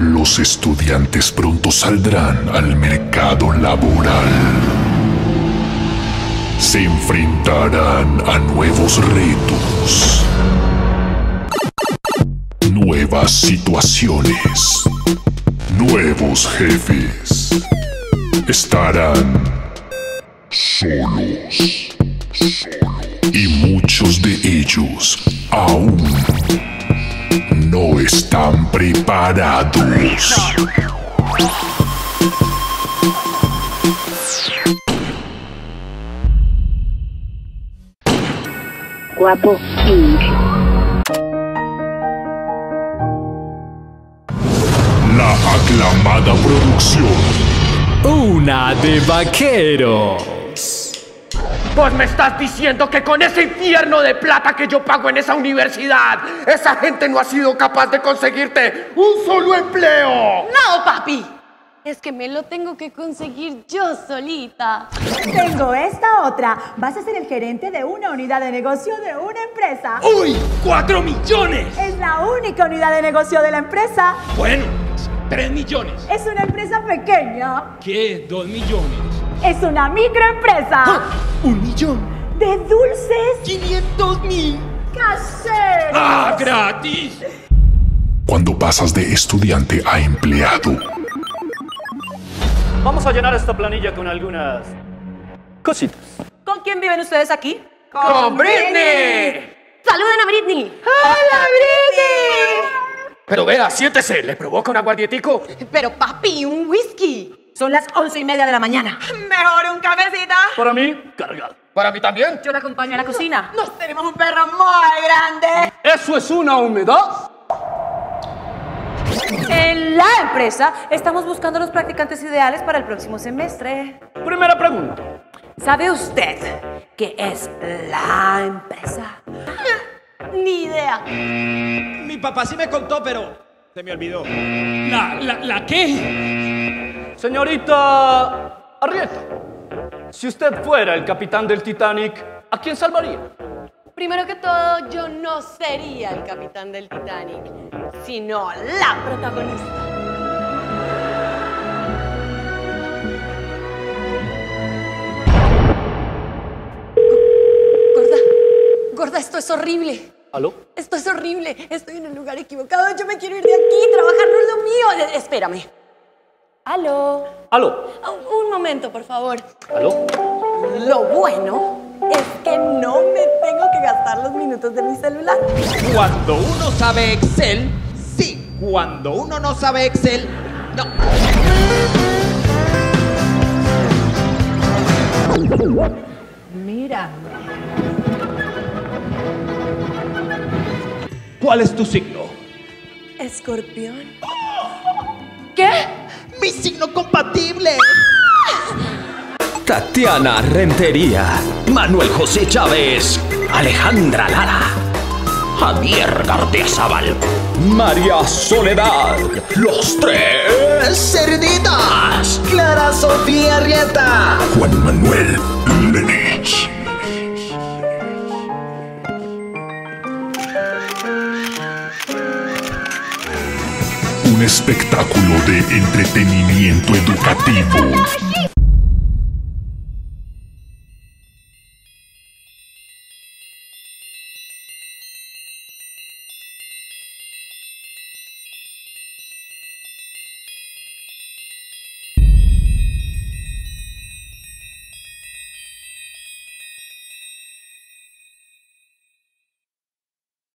Los estudiantes pronto saldrán al mercado laboral. Se enfrentarán a nuevos retos. Nuevas situaciones. Nuevos jefes. Estarán solos. Y muchos de ellos aún están preparados. Guapo Inc. La aclamada producción Una de vaqueros. Vos me estás diciendo que con ese infierno de plata que yo pago en esa universidad, esa gente no ha sido capaz de conseguirte un solo empleo. No, papi. Es que me lo tengo que conseguir yo solita. Tengo esta otra. Vas a ser el gerente de una unidad de negocio de una empresa. ¡Uy! ¡Cuatro millones! Es la única unidad de negocio de la empresa. Bueno, tres millones. Es una empresa pequeña. ¿Qué? ¿Dos millones? Es una microempresa. ¿Un millón? De dulces ¡Quinientos mil! caseros. ¡Ah, gratis! cuando pasas de estudiante a empleado. Vamos a llenar esta planilla con algunas cositas. ¿Con quién viven ustedes aquí? ¡Con Britney! ¡Saluden a Britney! ¡Hola, Britney! Pero vea, siéntese, ¿le provoca un aguardietico? Pero papi, un whisky. Son las once y media de la mañana. Mejor un cafecito. Para mí, cargado. Para mí también. Yo le acompaño a la cocina. Nos tenemos un perro muy grande. ¿Eso es una humedad? En la empresa estamos buscando los practicantes ideales para el próximo semestre. Primera pregunta. ¿Sabe usted qué es la empresa? Ni idea. Mi papá sí me contó, pero se me olvidó. ¿La, la, la qué? Señorita Arrieta, si usted fuera el capitán del Titanic, ¿a quién salvaría? Primero que todo, yo no sería el capitán del Titanic, sino la protagonista. Gorda, gorda, esto es horrible. ¿Aló? Esto es horrible. Estoy en el lugar equivocado. Yo me quiero ir de aquí. Trabajar no es lo mío. Espérame. ¿Aló? ¿Aló? Un, un momento, por favor. ¿Aló? Lo bueno es que no me tengo que gastar los minutos de mi celular. Cuando uno sabe Excel, sí. Cuando uno no sabe Excel, no. Mira. ¿Cuál es tu signo? Escorpión. Tatiana Rentería, Manuel José Chávez, Alejandra Lara, Javier Gardiazabal, María Soledad, los tres cerditas, Clara Sofía Arrieta, Juan Manuel Lenech. Un espectáculo de entretenimiento educativo